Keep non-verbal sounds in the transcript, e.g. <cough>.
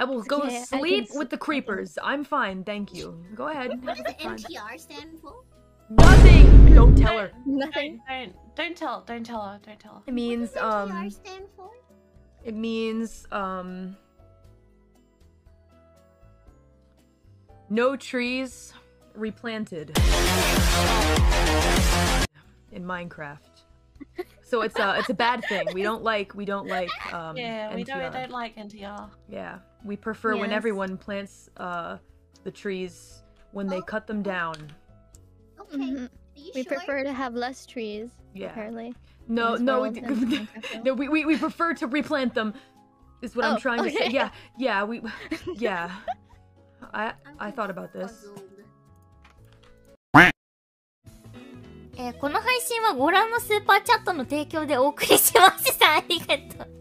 I will go okay, I sleep with the creepers. I'm fine, thank you. Go ahead. What does the NTR stand for? Nothing. Don't tell her. Nothing. Don't, don't, don't tell, don't tell her, don't tell her. It means what does um. NTR stand for? It means um. No trees replanted <laughs> in Minecraft. <laughs> So it's a it's a bad thing. We don't like we don't like um yeah, we don't, NTR. don't like NTR. Yeah, we prefer when everyone plants uh the trees when they Oh. cut them down. Okay. Mhm. We sure? prefer to have less trees. Yeah. Apparently. No, no, we, <laughs> no, we, we we prefer to replant them. Is what I'm Oh, trying to say. Yeah, yeah, we, <laughs> yeah. I I'm I thought about this. えーこの配信はご覧のスーパーチャットの提供でお送りしました <laughs> ありがとう。